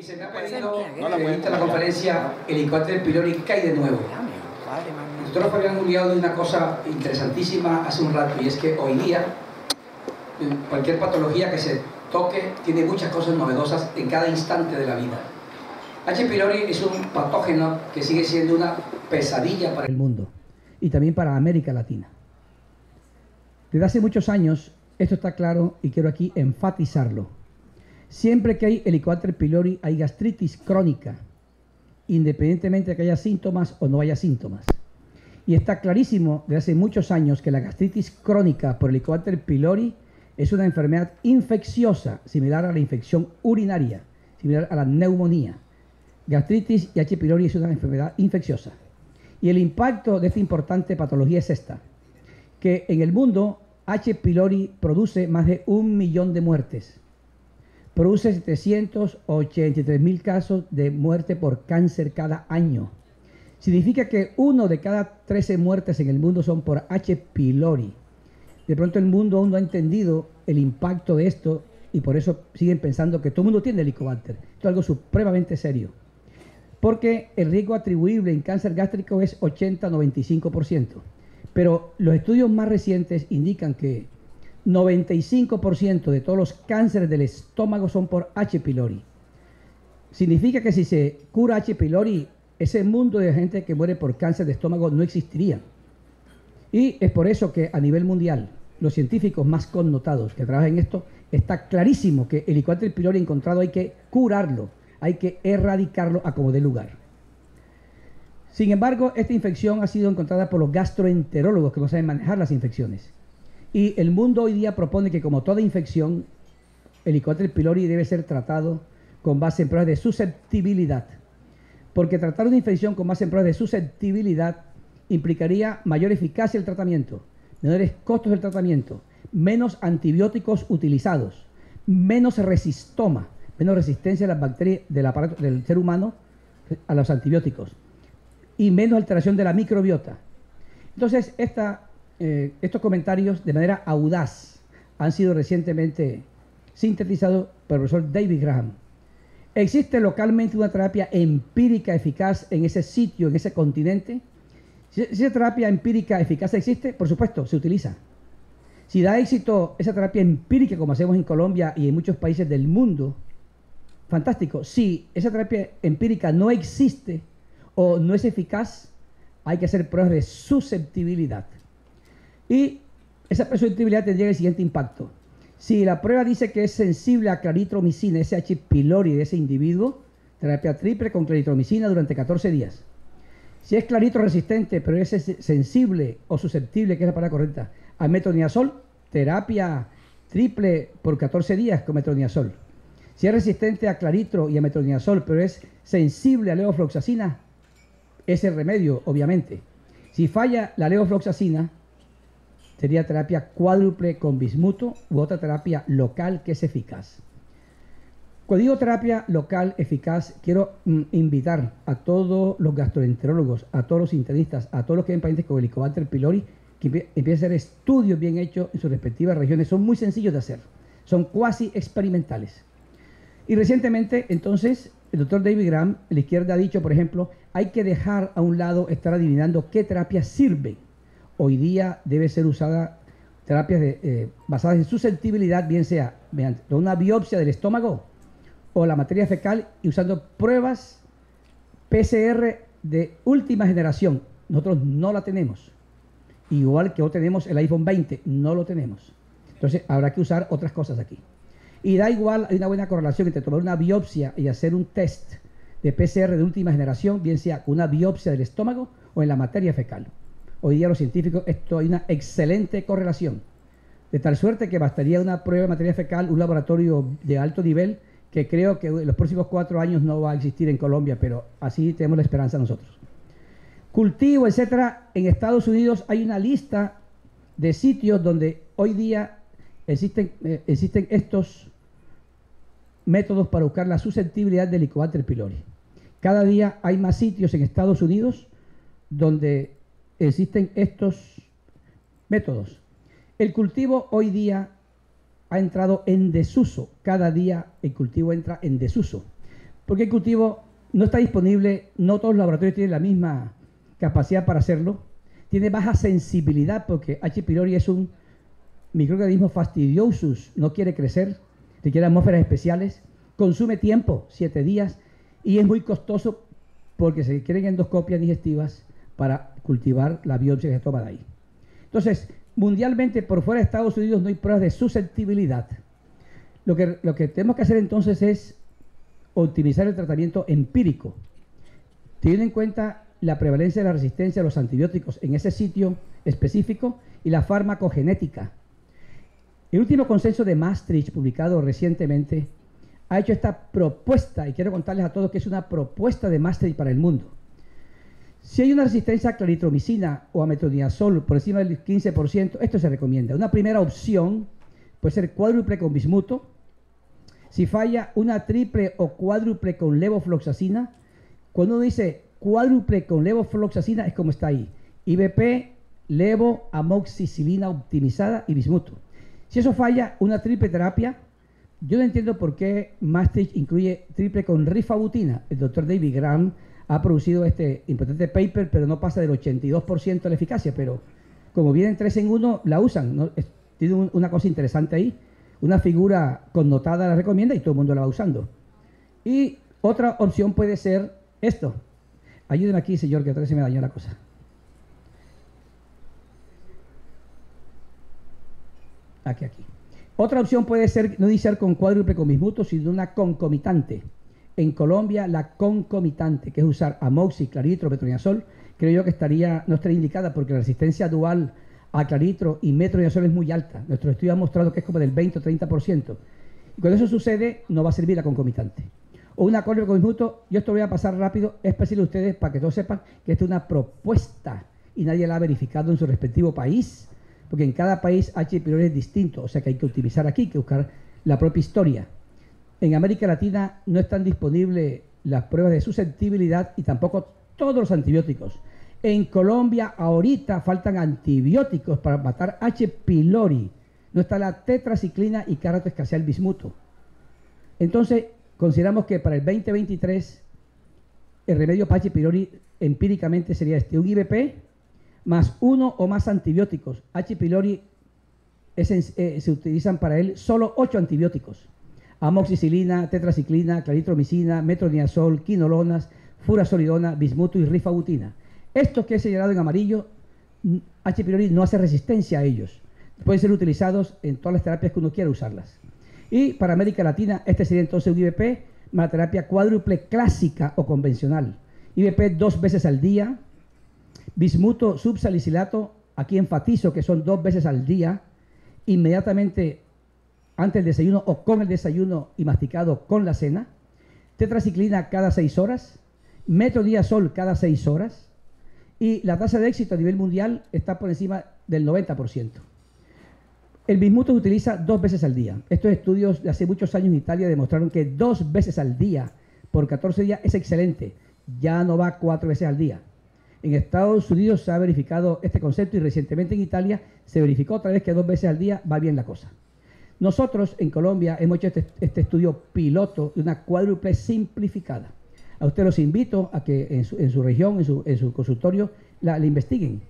Y se me ha pedido en la conferencia el helicóptero pylori cae de nuevo. Nosotros habíamos hablado de una cosa interesantísima hace un rato y es que hoy día cualquier patología que se toque tiene muchas cosas novedosas en cada instante de la vida. H. pylori es un patógeno que sigue siendo una pesadilla para el mundo y también para América Latina. Desde hace muchos años esto está claro y quiero aquí enfatizarlo. Siempre que hay Helicobacter pylori hay gastritis crónica, independientemente de que haya síntomas o no haya síntomas. Y está clarísimo desde hace muchos años que la gastritis crónica por Helicobacter pylori es una enfermedad infecciosa, similar a la infección urinaria, similar a la neumonía. Gastritis y H. pylori es una enfermedad infecciosa. Y el impacto de esta importante patología es esta, que en el mundo H. pylori produce más de un millón de muertes. Produce 783 mil casos de muerte por cáncer cada año. Significa que uno de cada 13 muertes en el mundo son por H. pylori. De pronto el mundo aún no ha entendido el impacto de esto y por eso siguen pensando que todo el mundo tiene helicobacter. Esto es algo supremamente serio. Porque el riesgo atribuible en cáncer gástrico es 80-95%. Pero los estudios más recientes indican que 95% de todos los cánceres del estómago son por H. pylori. Significa que si se cura H. pylori, ese mundo de gente que muere por cáncer de estómago no existiría. Y es por eso que a nivel mundial, los científicos más connotados que trabajan en esto, está clarísimo que el Helicobacter pylori encontrado hay que curarlo, hay que erradicarlo a como dé lugar. Sin embargo, esta infección ha sido encontrada por los gastroenterólogos que no saben manejar las infecciones. Y el mundo hoy día propone que como toda infección, el Helicobacter pylori debe ser tratado con base en pruebas de susceptibilidad. Porque tratar una infección con base en pruebas de susceptibilidad implicaría mayor eficacia del tratamiento, menores costos del tratamiento, menos antibióticos utilizados, menos resistoma, menos resistencia de las bacterias del aparato del ser humano a los antibióticos y menos alteración de la microbiota. Entonces, eh, estos comentarios de manera audaz han sido recientemente sintetizados por el profesor David Graham. ¿Existe localmente una terapia empírica eficaz en ese sitio, en ese continente? Si esa terapia empírica eficaz existe, por supuesto, se utiliza. Si da éxito esa terapia empírica como hacemos en Colombia y en muchos países del mundo, fantástico. Si esa terapia empírica no existe o no es eficaz, hay que hacer pruebas de susceptibilidad. Y esa susceptibilidad tendría el siguiente impacto. Si la prueba dice que es sensible a claritromicina, ese pylori de ese individuo, terapia triple con claritromicina durante 14 días. Si es clarito resistente, pero es sensible o susceptible, que es la palabra correcta, a metronidazol, terapia triple por 14 días con metronidazol. Si es resistente a claritro y a metronidazol, pero es sensible a levofloxacina, ese remedio, obviamente. Si falla la levofloxacina, sería terapia cuádruple con bismuto u otra terapia local que es eficaz. Cuando digo terapia local eficaz, quiero mm, invitar a todos los gastroenterólogos, a todos los internistas, a todos los que ven pacientes con Helicobacter pylori, que empiecen a hacer estudios bien hechos en sus respectivas regiones. Son muy sencillos de hacer, son cuasi experimentales. Y recientemente, entonces, el doctor David Graham, la izquierda, ha dicho, por ejemplo, hay que dejar a un lado estar adivinando qué terapia sirve. Hoy día debe ser usada terapias eh, basadas en susceptibilidad, bien sea mediante una biopsia del estómago o la materia fecal y usando pruebas PCR de última generación. Nosotros no la tenemos. Igual que hoy tenemos el iPhone 20, no lo tenemos. Entonces habrá que usar otras cosas aquí. Y da igual, hay una buena correlación entre tomar una biopsia y hacer un test de PCR de última generación, bien sea una biopsia del estómago o en la materia fecal. Hoy día los científicos, esto hay una excelente correlación. De tal suerte que bastaría una prueba de materia fecal, un laboratorio de alto nivel, que creo que en los próximos cuatro años no va a existir en Colombia, pero así tenemos la esperanza nosotros. Cultivo, etcétera. En Estados Unidos hay una lista de sitios donde hoy día existen, eh, existen estos métodos para buscar la susceptibilidad del Helicobacter pylori. Cada día hay más sitios en Estados Unidos donde existen estos métodos. El cultivo hoy día ha entrado en desuso. Cada día el cultivo entra en desuso. Porque el cultivo no está disponible, no todos los laboratorios tienen la misma capacidad para hacerlo, tiene baja sensibilidad porque H. pylori es un microorganismo fastidioso, no quiere crecer, requiere atmósferas especiales, consume tiempo, siete días, y es muy costoso porque se requieren endoscopias digestivas para cultivar la biopsia que se toma de ahí. Entonces, mundialmente, por fuera de Estados Unidos no hay pruebas de susceptibilidad. Lo que, lo que tenemos que hacer entonces es optimizar el tratamiento empírico, teniendo en cuenta la prevalencia de la resistencia a los antibióticos en ese sitio específico y la farmacogenética. El último consenso de Maastricht, publicado recientemente, ha hecho esta propuesta, y quiero contarles a todos que es una propuesta de Maastricht para el mundo. Si hay una resistencia a claritromicina o a metronidazol por encima del 15%, esto se recomienda. Una primera opción puede ser cuádruple con bismuto. Si falla una triple o cuádruple con levofloxacina, cuando uno dice cuádruple con levofloxacina es como está ahí. IBP, levo, amoxicilina optimizada y bismuto. Si eso falla, una triple terapia. Yo no entiendo por qué Maastricht incluye triple con rifabutina. El doctor David Graham ha producido este importante paper, pero no pasa del 82% de la eficacia. Pero como vienen tres en uno, la usan. Tiene una cosa interesante ahí. Una figura connotada la recomienda y todo el mundo la va usando. Y otra opción puede ser esto. Ayúdenme aquí, señor, que otra vez se me dañó la cosa. Aquí, aquí. Otra opción puede ser no iniciar con cuádruple con bismuto, sino una concomitante. En Colombia, la concomitante, que es usar amoxi, claritro, metronidazol, creo yo que estaría, no estaría indicada porque la resistencia dual a claritro y metronidazol es muy alta. Nuestro estudio ha mostrado que es como del 20 o 30%. Y cuando eso sucede, no va a servir la concomitante o un acuerdo con bismuto, yo esto voy a pasar rápido, es para a ustedes para que todos sepan que esta es una propuesta y nadie la ha verificado en su respectivo país, porque en cada país H. pylori es distinto, o sea que hay que utilizar aquí, que buscar la propia historia. En América Latina no están disponibles las pruebas de susceptibilidad y tampoco todos los antibióticos. En Colombia ahorita faltan antibióticos para matar H. pylori. No está la tetraciclina y carato escaseal bismuto. Entonces, Consideramos que para el 2023 el remedio H. pylori empíricamente sería este, un IBP más uno o más antibióticos. H. pylori eh, se utilizan para él solo ocho antibióticos. Amoxicilina, tetraciclina, claritromicina, metronidazol, quinolonas, furasolidona, bismuto y rifabutina. Esto que he señalado en amarillo, H. pylori no hace resistencia a ellos. Pueden ser utilizados en todas las terapias que uno quiera usarlas. Y para América Latina, este sería entonces un IBP, una terapia cuádruple clásica o convencional. IBP dos veces al día, bismuto subsalicilato, aquí enfatizo que son dos veces al día, inmediatamente antes del desayuno o con el desayuno y masticado con la cena, tetraciclina cada seis horas, metronidazol cada seis horas, y la tasa de éxito a nivel mundial está por encima del 90%. El bismuto se utiliza dos veces al día. Estos estudios de hace muchos años en Italia demostraron que dos veces al día por 14 días es excelente. Ya no va cuatro veces al día. En Estados Unidos se ha verificado este concepto y recientemente en Italia se verificó otra vez que dos veces al día va bien la cosa. Nosotros en Colombia hemos hecho este, este estudio piloto de una cuádruple simplificada. A ustedes los invito a que en su, región, en su, consultorio, la investiguen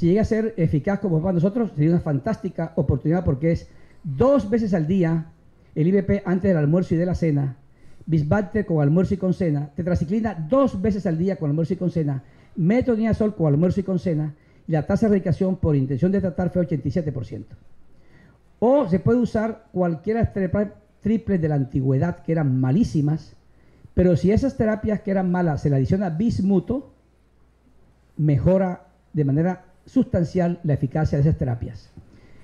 si llega a ser eficaz como para nosotros, sería una fantástica oportunidad porque es dos veces al día el IBP antes del almuerzo y de la cena, bisbate con almuerzo y con cena, tetraciclina dos veces al día con almuerzo y con cena, metronidazol con almuerzo y con cena, y la tasa de erradicación por intención de tratar fue 87%. O se puede usar cualquiera triples de la antigüedad que eran malísimas, pero si esas terapias que eran malas se le adiciona bismuto, mejora de manera sustancial la eficacia de esas terapias.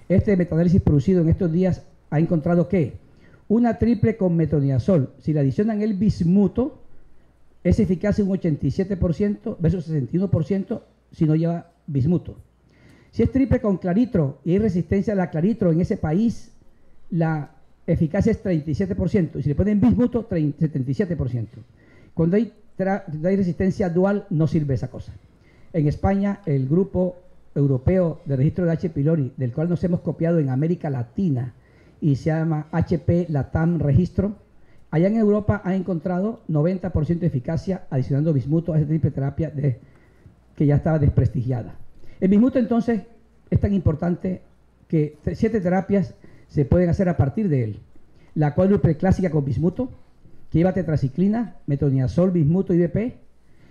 Este metanálisis producido en estos días ha encontrado que una triple con metronidazol, si le adicionan el bismuto, es eficaz un 87% versus 61% si no lleva bismuto. Si es triple con claritro y hay resistencia a la claritro en ese país, la eficacia es 37%. Y si le ponen bismuto, 77%. Cuando hay, hay resistencia dual, no sirve esa cosa. En España, el grupo europeo de registro de H. pylori, del cual nos hemos copiado en América Latina y se llama HP Latam Registro, Allá en Europa han encontrado 90% de eficacia adicionando bismuto a esa triple terapia que ya estaba desprestigiada. El bismuto entonces es tan importante que siete terapias se pueden hacer a partir de él. La cuádruple clásica con bismuto, que lleva tetraciclina, metronidazol, bismuto y BP.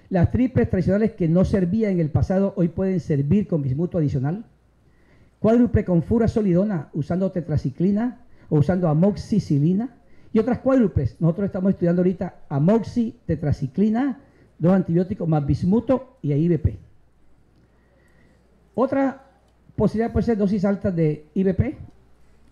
Las triples tradicionales que no servían en el pasado hoy pueden servir con bismuto adicional. Cuádruple con solidona usando tetraciclina o usando amoxicilina. Y otras cuádruples. Nosotros estamos estudiando ahorita amoxi, tetraciclina, dos antibióticos más bismuto y IBP. Otra posibilidad puede ser dosis altas de IBP,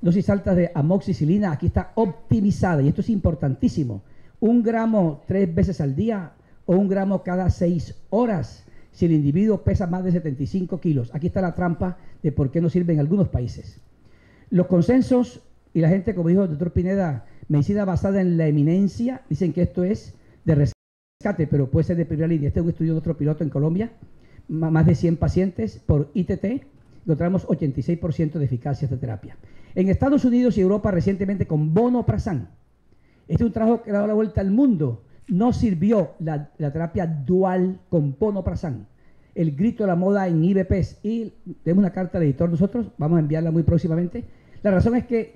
dosis altas de amoxicilina. Aquí está optimizada y esto es importantísimo. Un gramo tres veces al día o un gramo cada seis horas si el individuo pesa más de 75 kilos. Aquí está la trampa de por qué no sirve en algunos países. Los consensos y la gente, como dijo el doctor Pineda, medicina basada en la eminencia, dicen que esto es de rescate, pero puede ser de primera línea. Este es un estudio de otro piloto en Colombia, más de 100 pacientes por ITT, encontramos 86% de eficacia de terapia. En Estados Unidos y Europa recientemente con Bonoprasan. Este es un trabajo que ha dado la vuelta al mundo. No sirvió la, terapia dual con Bonoprasan. El grito de la moda en IBPs. Y tenemos una carta de editor nosotros, vamos a enviarla muy próximamente. La razón es que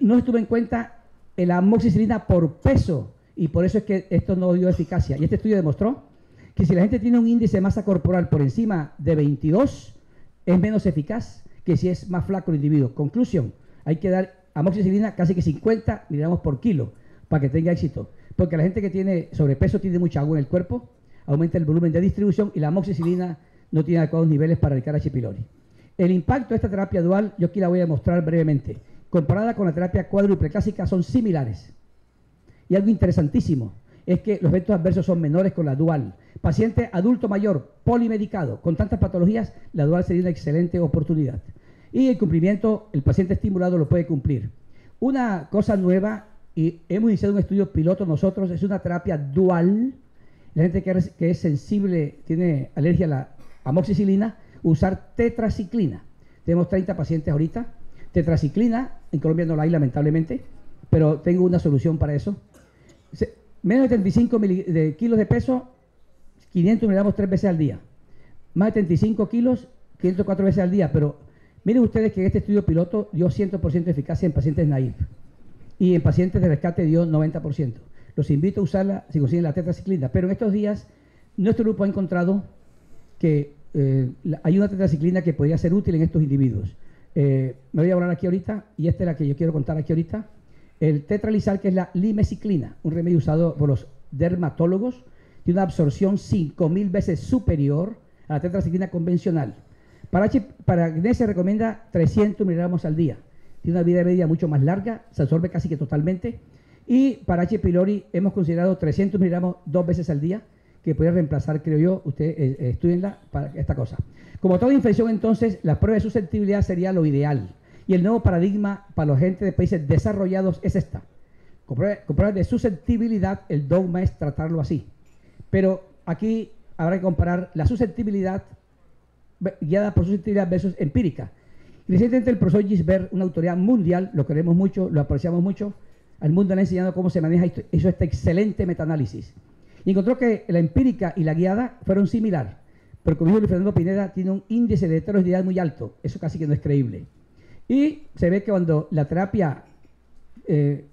no estuvo en cuenta la amoxicilina por peso y por eso es que esto no dio eficacia. Y este estudio demostró que si la gente tiene un índice de masa corporal por encima de 22, es menos eficaz que si es más flaco el individuo. Conclusión, hay que dar amoxicilina casi que 50 miligramos por kilo para que tenga éxito. Porque la gente que tiene sobrepeso tiene mucha agua en el cuerpo, aumenta el volumen de distribución y la amoxicilina no tiene adecuados niveles para el H. pylori. El impacto de esta terapia dual, yo aquí la voy a mostrar brevemente. Comparada con la terapia cuádruple clásica, son similares. Y algo interesantísimo es que los efectos adversos son menores con la dual. Paciente adulto mayor, polimedicado, con tantas patologías, la dual sería una excelente oportunidad. Y el cumplimiento, el paciente estimulado lo puede cumplir. Una cosa nueva, y hemos iniciado un estudio piloto nosotros, es una terapia dual. La gente que es, sensible, tiene alergia a la amoxicilina, usar tetraciclina. Tenemos 30 pacientes ahorita. Tetraciclina, en Colombia no la hay lamentablemente, pero tengo una solución para eso. Menos de 35 de kilos de peso, 500 miligramos tres veces al día. Más de 35 kilos, 504 veces al día. Pero miren ustedes que este estudio piloto dio 100% de eficacia en pacientes naif. Y en pacientes de rescate dio 90%. Los invito a usarla si consiguen la tetraciclina. Pero en estos días, nuestro grupo ha encontrado que eh, hay una tetraciclina que podría ser útil en estos individuos. Eh, me voy a hablar aquí ahorita, y esta es la que yo quiero contar aquí ahorita. El tetralizal, que es la limeciclina, un remedio usado por los dermatólogos, tiene una absorción 5.000 veces superior a la tetraciclina convencional. Para, H, para acné se recomienda 300 miligramos al día. Tiene una vida media mucho más larga, se absorbe casi que totalmente. Y para H. pylori hemos considerado 300 miligramos dos veces al día, que puede reemplazar, creo yo, ustedes eh, eh, estudienla para esta cosa. Como toda infección, entonces, la prueba de susceptibilidad sería lo ideal. Y el nuevo paradigma para los gente de países desarrollados es esta. Con pruebas de susceptibilidad, el dogma es tratarlo así. Pero aquí habrá que comparar la susceptibilidad guiada por susceptibilidad versus empírica. Recientemente el profesor Gisbert, una autoridad mundial, lo queremos mucho, lo apreciamos mucho, al mundo le ha enseñado cómo se maneja esto, hizo este excelente metaanálisis. Y encontró que la empírica y la guiada fueron similares. Pero como dijo Fernando Pineda, tiene un índice de heterogeneidad muy alto. Eso casi que no es creíble. Y se ve que cuando la terapia eh,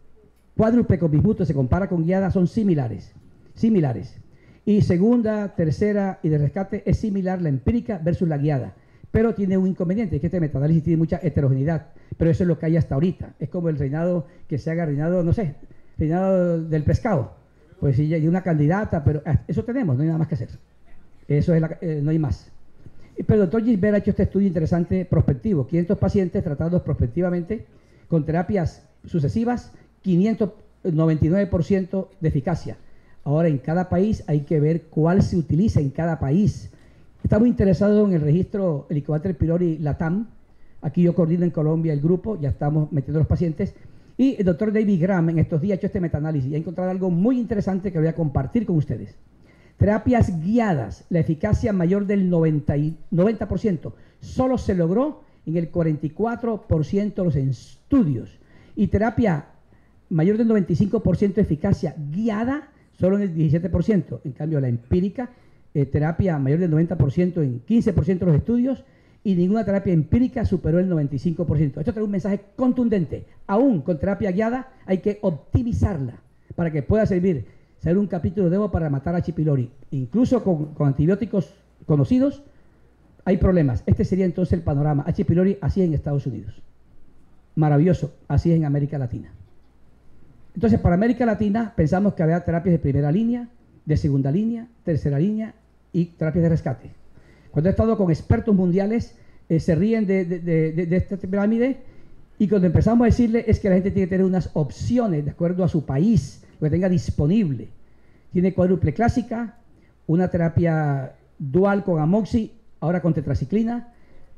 cuádruple con bismuto se compara con guiada, son similares. Similares. Y segunda, tercera y de rescate es similar la empírica versus la guiada. Pero tiene un inconveniente, es que este metaanálisis tiene mucha heterogeneidad. Pero eso es lo que hay hasta ahorita. Es como el reinado que se haga reinado, no sé, reinado del pescado. Pues sí, hay una candidata, pero eso tenemos, no hay nada más que hacer. Eso es eh, no hay más. Pero el doctor Gisbert ha hecho este estudio interesante prospectivo. 500 pacientes tratados prospectivamente con terapias sucesivas, 599% de eficacia. Ahora, en cada país hay que ver cuál se utiliza en cada país. Estamos interesados en el registro Helicobacter pylori LATAM. Aquí yo coordino en Colombia el grupo, ya estamos metiendo los pacientes. Y el doctor David Graham en estos días ha hecho este metaanálisis y ha encontrado algo muy interesante que voy a compartir con ustedes. Terapias guiadas, la eficacia mayor del 90, 90%, solo se logró en el 44% de los estudios. Y terapia mayor del 95% de eficacia guiada, solo en el 17%. En cambio, la empírica, eh, terapia mayor del 90% en 15% de los estudios y ninguna terapia empírica superó el 95%. Esto trae un mensaje contundente. Aún con terapia guiada hay que optimizarla para que pueda servir, ser un capítulo de Evo para matar a H. pylori. Incluso con, antibióticos conocidos hay problemas. Este sería entonces el panorama. H. pylori así en Estados Unidos. Maravilloso, así en América Latina. Entonces, para América Latina pensamos que había terapias de primera línea, de segunda línea, tercera línea y terapias de rescate. Cuando he estado con expertos mundiales, eh, se ríen de, esta pirámide y cuando empezamos a decirle es que la gente tiene que tener unas opciones de acuerdo a su país, lo que tenga disponible. Tiene cuádruple clásica, una terapia dual con amoxi, ahora con tetraciclina,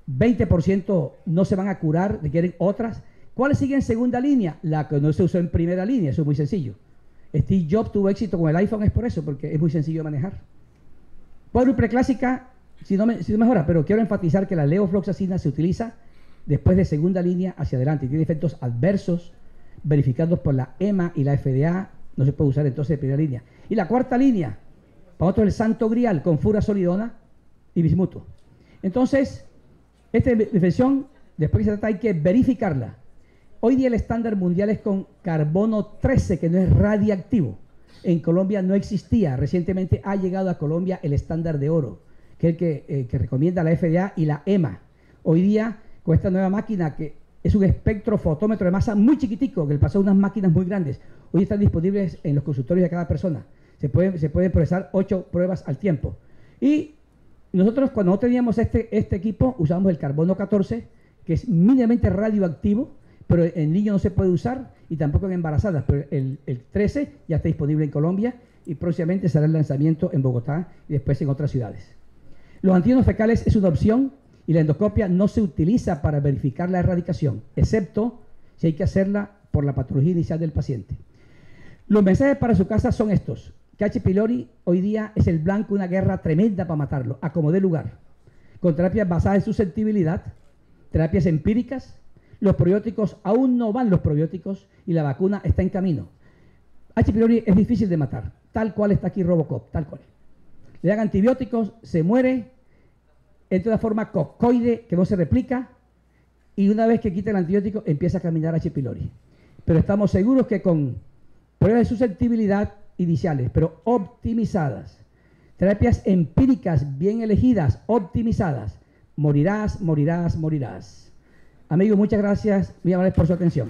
20% no se van a curar, requieren otras. ¿Cuál sigue en segunda línea? La que no se usó en primera línea, eso es muy sencillo. Steve Jobs tuvo éxito con el iPhone es por eso, porque es muy sencillo de manejar. Cuádruple clásica, si no, si no mejora, pero quiero enfatizar que la leofloxacina se utiliza después de segunda línea hacia adelante tiene efectos adversos verificados por la EMA y la FDA, no se puede usar entonces de primera línea. Y la cuarta línea, para nosotros el santo grial con fura solidona y bismuto. Entonces, esta definición, después se trata, hay que verificarla. Hoy día el estándar mundial es con carbono 13, que no es radiactivo. En Colombia no existía. Recientemente ha llegado a Colombia el estándar de oro, que es el que, eh, recomienda la FDA y la EMA. Hoy día, con esta nueva máquina que es un espectrofotómetro de masa muy chiquitico, que le pasó a unas máquinas muy grandes, hoy están disponibles en los consultorios de cada persona. Se pueden, procesar ocho pruebas al tiempo. Y nosotros cuando no teníamos este, este equipo usábamos el carbono 14, que es mínimamente radioactivo, pero en niños no se puede usar y tampoco en embarazadas. Pero el, 13 ya está disponible en Colombia y próximamente será el lanzamiento en Bogotá y después en otras ciudades. Los antígenos fecales es una opción y la endoscopia no se utiliza para verificar la erradicación, excepto si hay que hacerla por la patología inicial del paciente. Los mensajes para su casa son estos. H. pylori hoy día es el blanco de una guerra tremenda para matarlo, a como dé lugar, con terapias basadas en susceptibilidad, terapias empíricas, los probióticos, aún no van los probióticos y la vacuna está en camino. H. pylori es difícil de matar, tal cual está aquí Robocop, tal cual. Le dan antibióticos, se muere, entra de forma cocoide que no se replica y una vez que quita el antibiótico empieza a caminar H. pylori. Pero estamos seguros que con pruebas de susceptibilidad iniciales, pero optimizadas. Terapias empíricas bien elegidas, optimizadas. Morirás, morirás, morirás. Amigos, muchas gracias, muy amables por su atención.